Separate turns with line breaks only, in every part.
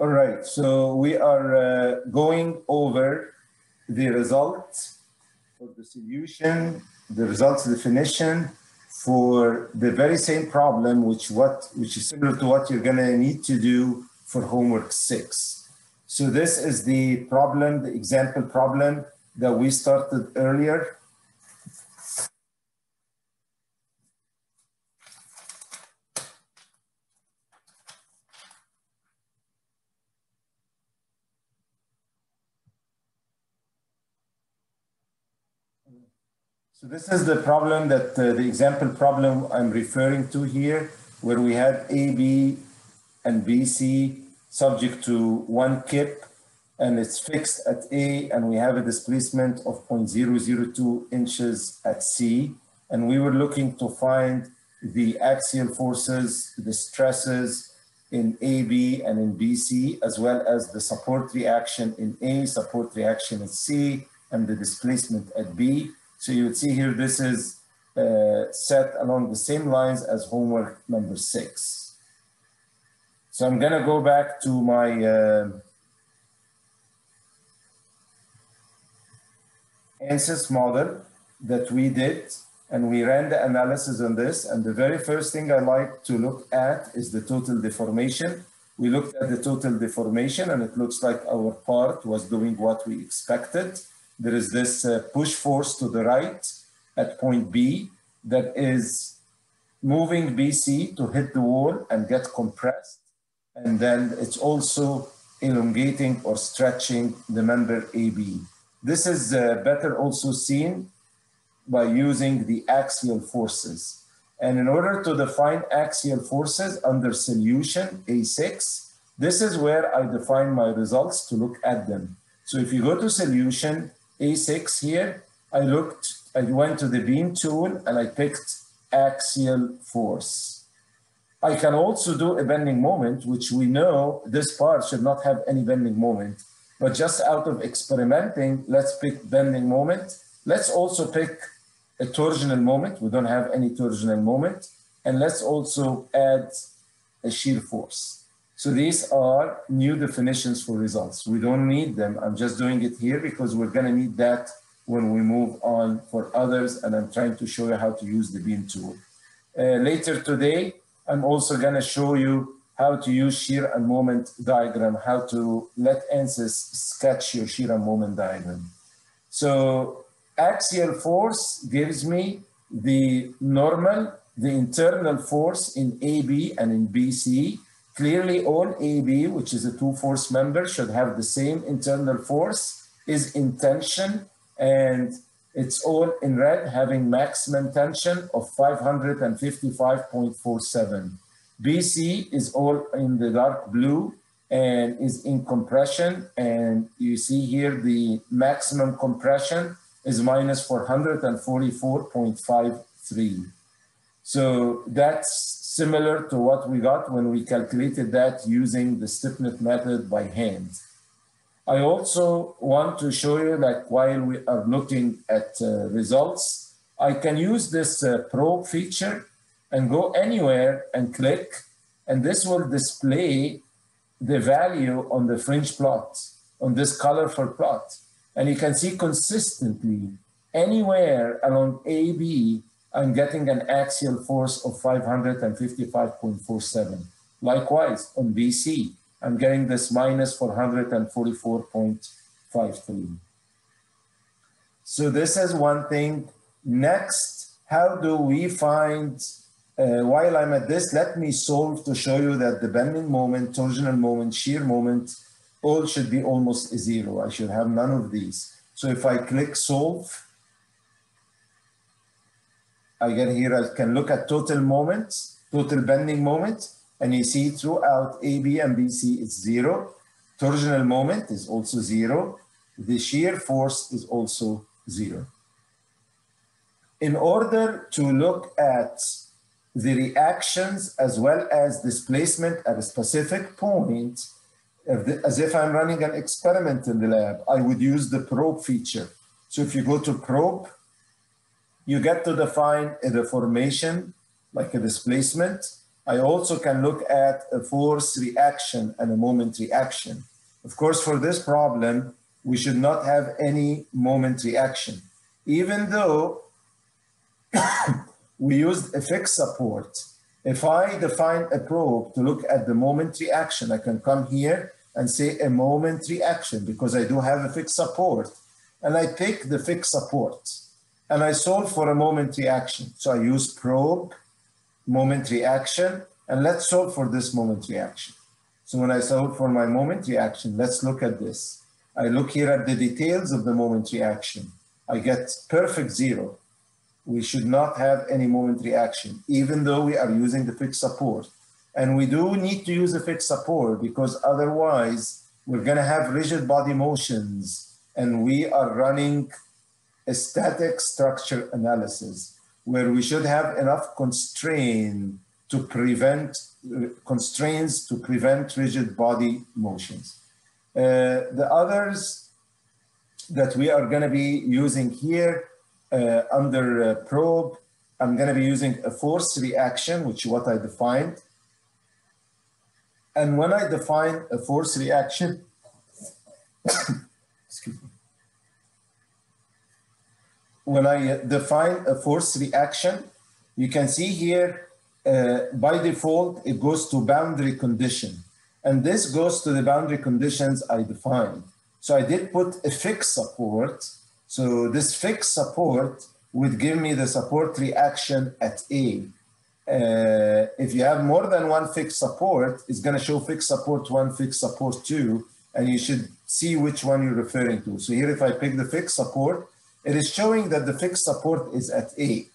All right, so we are uh, going over the results for the solution, the results definition for the very same problem, which what which is similar to what you're gonna need to do for homework six. So this is the problem, the example problem that we started earlier. So this is the problem that uh, the example problem I'm referring to here, where we had AB and BC subject to one kip and it's fixed at A and we have a displacement of 0.002 inches at C. And we were looking to find the axial forces, the stresses in AB and in BC, as well as the support reaction in A, support reaction in C, and the displacement at B. So you would see here, this is uh, set along the same lines as homework number six. So I'm gonna go back to my uh, ANSYS model that we did and we ran the analysis on this. And the very first thing I like to look at is the total deformation. We looked at the total deformation and it looks like our part was doing what we expected. There is this uh, push force to the right at point B that is moving BC to hit the wall and get compressed. And then it's also elongating or stretching the member AB. This is uh, better also seen by using the axial forces. And in order to define axial forces under solution A6, this is where I define my results to look at them. So if you go to solution A6 here, I looked, I went to the beam tool and I picked axial force. I can also do a bending moment, which we know this part should not have any bending moment. But just out of experimenting, let's pick bending moment. Let's also pick a torsional moment. We don't have any torsional moment. And let's also add a shear force. So these are new definitions for results. We don't need them. I'm just doing it here because we're gonna need that when we move on for others. And I'm trying to show you how to use the beam tool. Uh, later today, I'm also gonna show you how to use shear and moment diagram, how to let ANSYS sketch your shear and moment diagram. So axial force gives me the normal, the internal force in AB and in BC. Clearly all AB, which is a two force member, should have the same internal force, is in tension, and it's all in red, having maximum tension of 555.47. BC is all in the dark blue and is in compression. And you see here the maximum compression is minus 444.53. So that's similar to what we got when we calculated that using the stiffness method by hand. I also want to show you that while we are looking at uh, results, I can use this uh, probe feature and go anywhere and click, and this will display the value on the fringe plot, on this colorful plot. And you can see consistently anywhere along AB, I'm getting an axial force of 555.47. Likewise, on BC, I'm getting this minus 444.53. So this is one thing. Next, how do we find uh, while I'm at this, let me solve to show you that the bending moment, torsional moment, shear moment, all should be almost zero. I should have none of these. So if I click solve, I get here, I can look at total moments, total bending moment, and you see throughout AB and BC is zero. Torsional moment is also zero. The shear force is also zero. In order to look at the reactions as well as displacement at a specific point, as if I'm running an experiment in the lab, I would use the probe feature. So if you go to probe, you get to define a deformation, like a displacement, I also can look at a force reaction and a moment reaction. Of course, for this problem, we should not have any moment reaction, even though we used a fixed support. If I define a probe to look at the moment reaction, I can come here and say a moment reaction because I do have a fixed support. And I pick the fixed support and I solve for a moment reaction. So I use probe, moment reaction, and let's solve for this moment reaction. So when I solve for my moment reaction, let's look at this. I look here at the details of the moment reaction. I get perfect zero. We should not have any moment reaction, even though we are using the fixed support. And we do need to use a fixed support because otherwise we're gonna have rigid body motions and we are running a static structure analysis where we should have enough constraint to prevent uh, constraints to prevent rigid body motions. Uh, the others that we are going to be using here uh, under uh, probe, I'm going to be using a force reaction, which is what I defined. And when I define a force reaction, excuse me, when I define a force reaction, you can see here, uh, by default, it goes to boundary condition. And this goes to the boundary conditions I defined. So I did put a fixed support. So this fixed support would give me the support reaction at A. Uh, if you have more than one fixed support, it's going to show fixed support one, fixed support two, and you should see which one you're referring to. So here, if I pick the fixed support, it is showing that the fixed support is at A.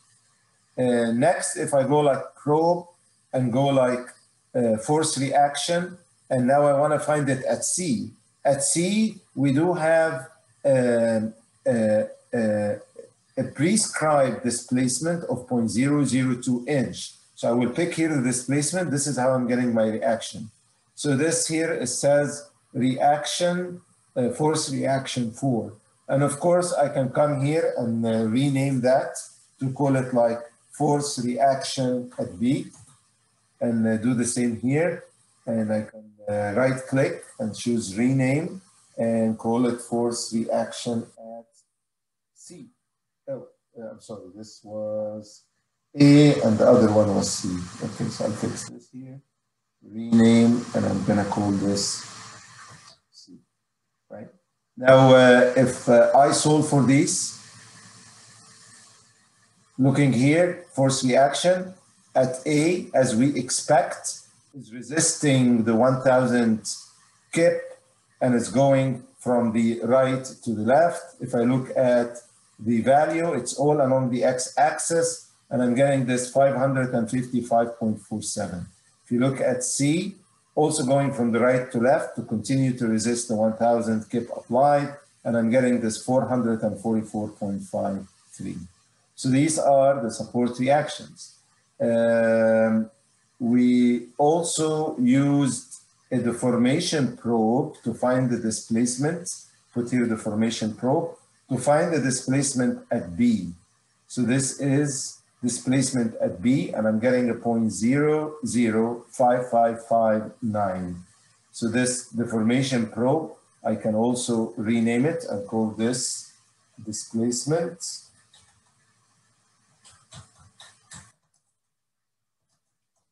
Uh, next, if I go like probe and go like uh, force reaction, and now I want to find it at C. At C, we do have um, uh, uh, a prescribed displacement of 0.002 inch. So I will pick here the displacement. This is how I'm getting my reaction. So this here it says reaction, uh, force reaction 4. And of course, I can come here and uh, rename that to call it like force reaction at B and uh, do the same here. And I can uh, right click and choose rename and call it force reaction at C. Oh, uh, I'm sorry, this was A and the other one was C. Okay, so I'll fix this here. Rename, and I'm gonna call this? Now, uh, if uh, I solve for these, looking here, force reaction at A, as we expect, is resisting the 1000 kip and it's going from the right to the left. If I look at the value, it's all along the x-axis and I'm getting this 555.47. If you look at C, also going from the right to left to continue to resist the 1000 kip applied, and I'm getting this 444.53. So these are the support reactions. Um, we also used a deformation probe to find the displacement, put here the deformation probe, to find the displacement at B. So this is displacement at B, and I'm getting a 0.005559. So this deformation probe, I can also rename it and call this displacement.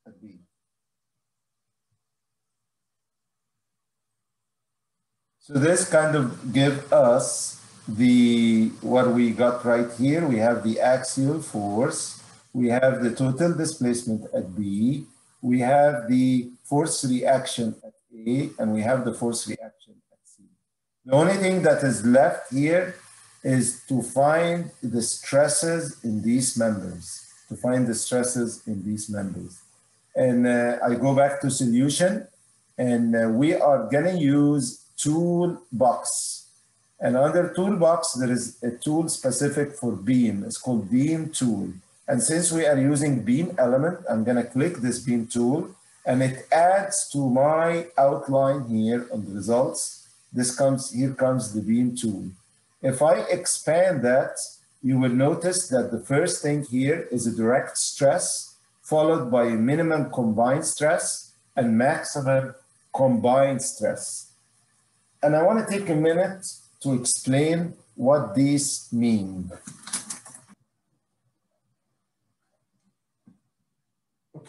At B. So this kind of give us the what we got right here. We have the axial force we have the total displacement at B, we have the force reaction at A, and we have the force reaction at C. The only thing that is left here is to find the stresses in these members, to find the stresses in these members. And uh, I go back to solution, and uh, we are gonna use toolbox. And under toolbox, there is a tool specific for beam. It's called beam tool. And since we are using beam element, I'm gonna click this beam tool and it adds to my outline here on the results. This comes, here comes the beam tool. If I expand that, you will notice that the first thing here is a direct stress followed by a minimum combined stress and maximum combined stress. And I want to take a minute to explain what these mean.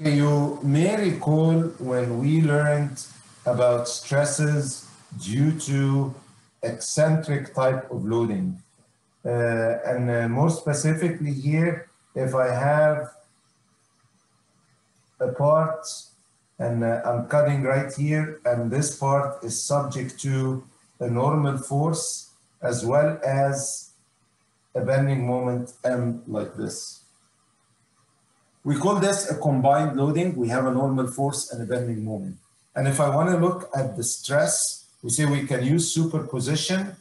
Okay, you may recall when we learned about stresses due to eccentric type of loading. Uh, and uh, more specifically here, if I have a part and uh, I'm cutting right here and this part is subject to a normal force as well as a bending moment M like this. We call this a combined loading. We have a normal force and a bending moment. And if I want to look at the stress, we say we can use superposition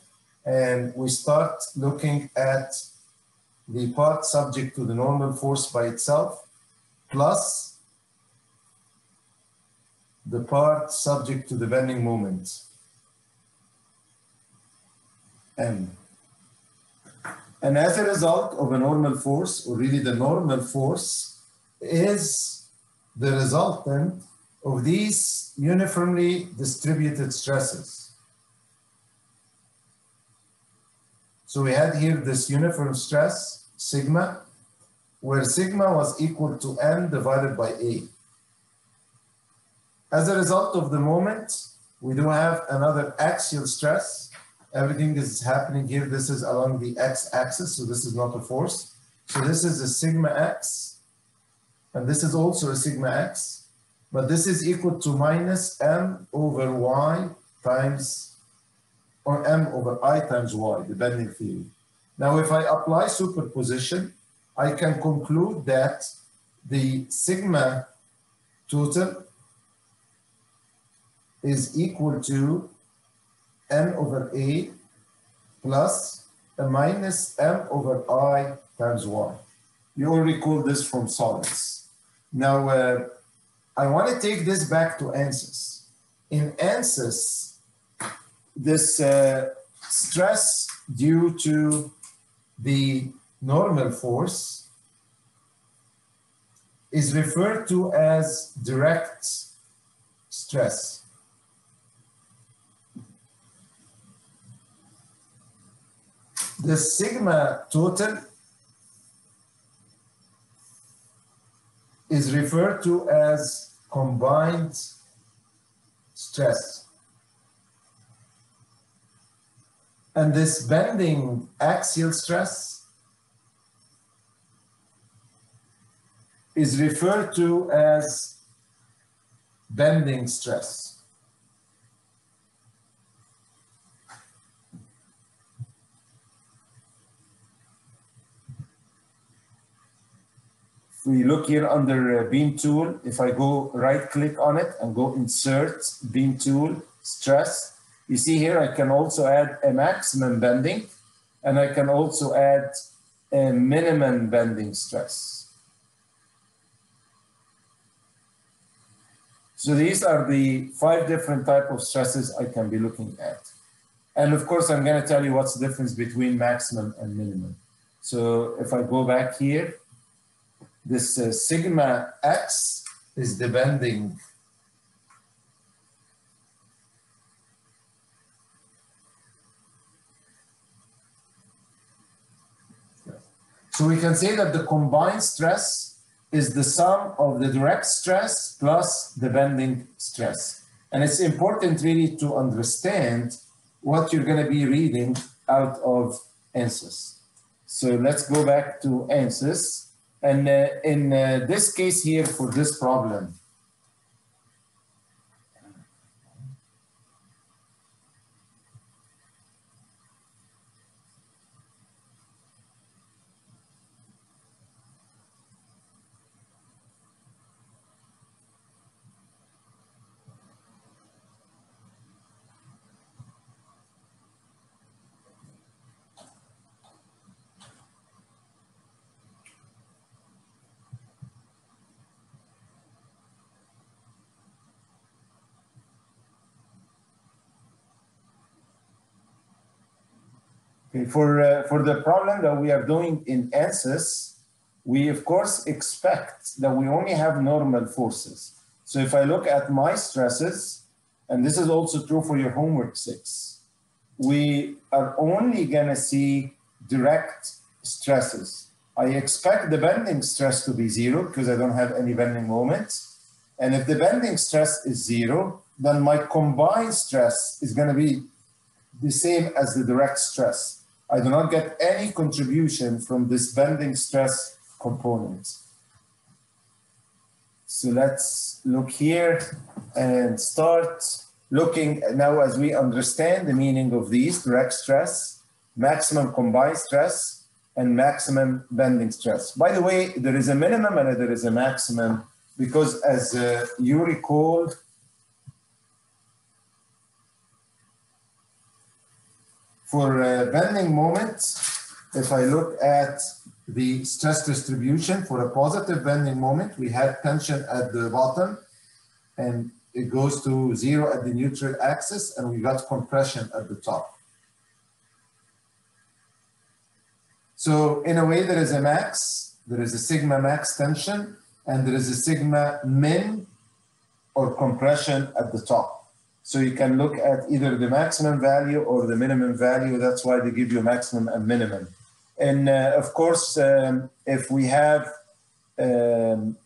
and we start looking at the part subject to the normal force by itself plus the part subject to the bending moment. M. And as a result of a normal force, or really the normal force, is the resultant of these uniformly distributed stresses. So we had here this uniform stress, sigma, where sigma was equal to n divided by a. As a result of the moment, we do have another axial stress. Everything is happening here. This is along the x-axis, so this is not a force. So this is a sigma x and this is also a sigma x, but this is equal to minus m over y times, or m over i times y, the bending theory. Now, if I apply superposition, I can conclude that the sigma total is equal to m over a plus a minus m over i times y. You all recall this from solids. Now, uh, I want to take this back to ANSYS. In ANSYS, this uh, stress due to the normal force is referred to as direct stress. The sigma total is referred to as combined stress. And this bending axial stress is referred to as bending stress. We look here under uh, beam tool, if I go right click on it and go insert beam tool, stress, you see here I can also add a maximum bending and I can also add a minimum bending stress. So these are the five different type of stresses I can be looking at. And of course, I'm going to tell you what's the difference between maximum and minimum. So if I go back here, this uh, sigma x is the bending So we can say that the combined stress is the sum of the direct stress plus the bending stress. And it's important really to understand what you're going to be reading out of ANSYS. So let's go back to ANSYS. And uh, in uh, this case here, for this problem, Okay, for, uh, for the problem that we are doing in ANSYS, we of course expect that we only have normal forces. So if I look at my stresses, and this is also true for your homework six, we are only gonna see direct stresses. I expect the bending stress to be zero because I don't have any bending moments. And if the bending stress is zero, then my combined stress is going to be the same as the direct stress. I do not get any contribution from this bending stress component. So let's look here and start looking now as we understand the meaning of these direct stress, maximum combined stress, and maximum bending stress. By the way, there is a minimum and there is a maximum because as uh, you recall, for uh, bending moment, if I look at the stress distribution for a positive bending moment, we had tension at the bottom and it goes to zero at the neutral axis and we got compression at the top. So in a way, there is a max, there is a sigma max tension, and there is a sigma min or compression at the top. So you can look at either the maximum value or the minimum value. That's why they give you maximum and minimum. And uh, of course, um, if we have um,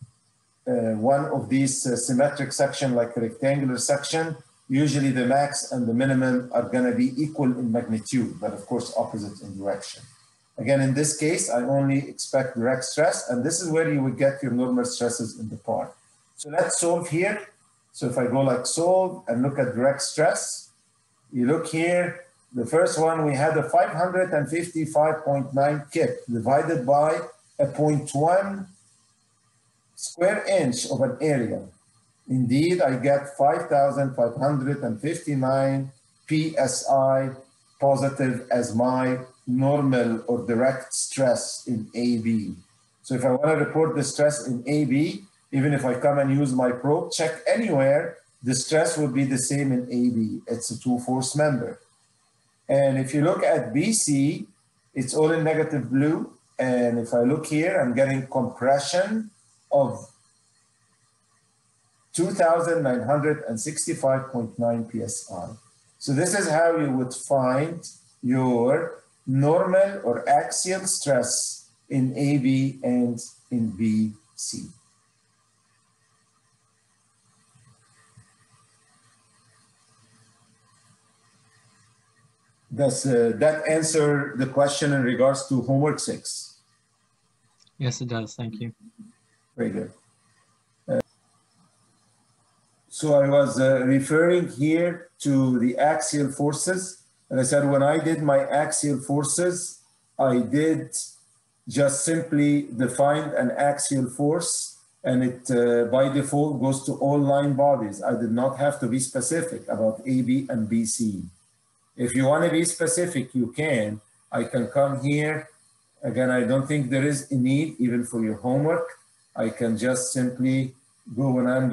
uh, one of these uh, symmetric section like rectangular section, usually the max and the minimum are going to be equal in magnitude, but of course opposite in direction. Again, in this case, I only expect direct stress, and this is where you would get your normal stresses in the part. So let's solve here. So if I go like so and look at direct stress, you look here, the first one, we had a 555.9 kip divided by a 0.1 square inch of an area. Indeed, I get 5,559 PSI positive as my normal or direct stress in AB. So if I want to report the stress in AB, even if I come and use my probe, check anywhere, the stress will be the same in AB. It's a two-force member. And if you look at BC, it's all in negative blue. And if I look here, I'm getting compression of 2,965.9 PSI. So this is how you would find your normal or axial stress in AB and in BC. Does uh, that answer the question in regards to homework six?
Yes, it does. Thank you.
Very good. Uh, so I was uh, referring here to the axial forces and I said, when I did my axial forces, I did just simply define an axial force and it uh, by default goes to all line bodies. I did not have to be specific about AB and BC. If you want to be specific, you can. I can come here. Again, I don't think there is a need even for your homework. I can just simply go when I'm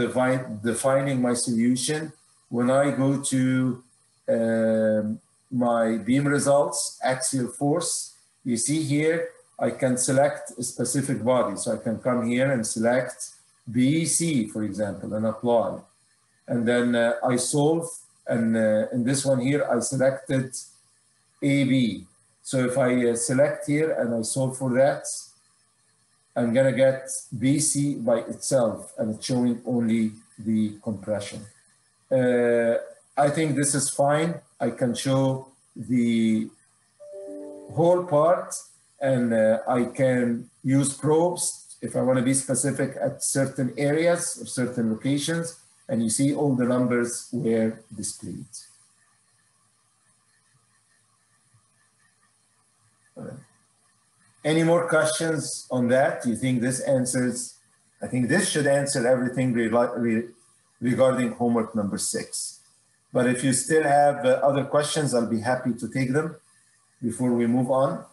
defining my solution. When I go to um, my beam results, axial force. You see here, I can select a specific body. So I can come here and select BC, for example, and apply. And then uh, I solve, and uh, in this one here, I selected AB. So if I uh, select here and I solve for that, I'm gonna get BC by itself, and it's showing only the compression. Uh, I think this is fine. I can show the whole part and uh, I can use probes if I want to be specific at certain areas or certain locations and you see all the numbers were displayed. Any more questions on that? Do you think this answers? I think this should answer everything regarding homework number six. But if you still have uh, other questions, I'll be happy to take them before we move on.